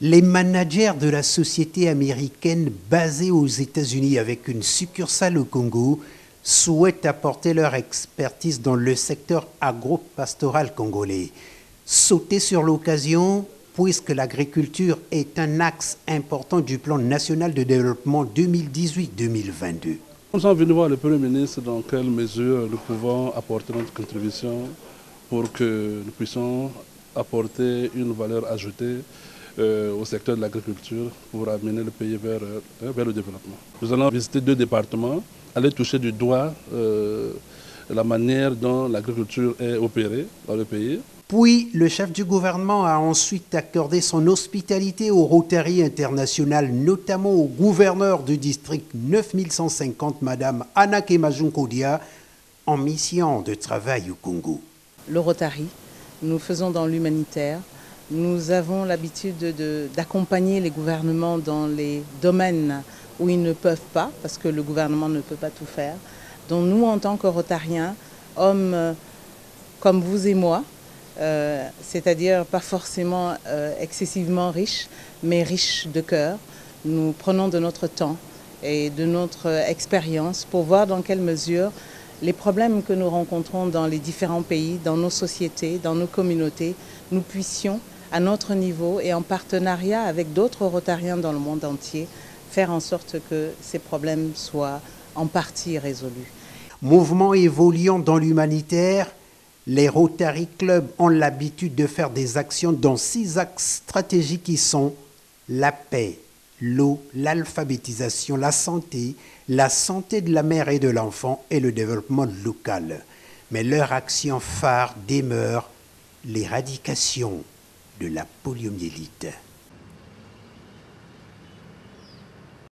Les managers de la société américaine basée aux États-Unis avec une succursale au Congo souhaitent apporter leur expertise dans le secteur agro-pastoral congolais. Sauter sur l'occasion puisque l'agriculture est un axe important du plan national de développement 2018-2022. Nous sommes venus voir le Premier ministre dans quelle mesure nous pouvons apporter notre contribution pour que nous puissions apporter une valeur ajoutée euh, au secteur de l'agriculture pour amener le pays vers, euh, vers, le développement. Nous allons visiter deux départements, aller toucher du doigt euh, la manière dont l'agriculture est opérée dans le pays. Puis, le chef du gouvernement a ensuite accordé son hospitalité au Rotary International, notamment au gouverneur du district 9150, Madame Anna Kemajunkodia, en mission de travail au Congo. Le Rotary, nous faisons dans l'humanitaire, nous avons l'habitude d'accompagner les gouvernements dans les domaines où ils ne peuvent pas, parce que le gouvernement ne peut pas tout faire. Donc nous, en tant que Rotariens, hommes euh, comme vous et moi, euh, c'est-à-dire pas forcément euh, excessivement riches, mais riches de cœur, nous prenons de notre temps et de notre expérience pour voir dans quelle mesure les problèmes que nous rencontrons dans les différents pays, dans nos sociétés, dans nos communautés, nous puissions à notre niveau et en partenariat avec d'autres Rotariens dans le monde entier, faire en sorte que ces problèmes soient en partie résolus. Mouvement évoluant dans l'humanitaire, les Rotary Clubs ont l'habitude de faire des actions dans six axes stratégiques qui sont la paix, l'eau, l'alphabétisation, la santé, la santé de la mère et de l'enfant et le développement local. Mais leur action phare demeure l'éradication de la poliomyélite.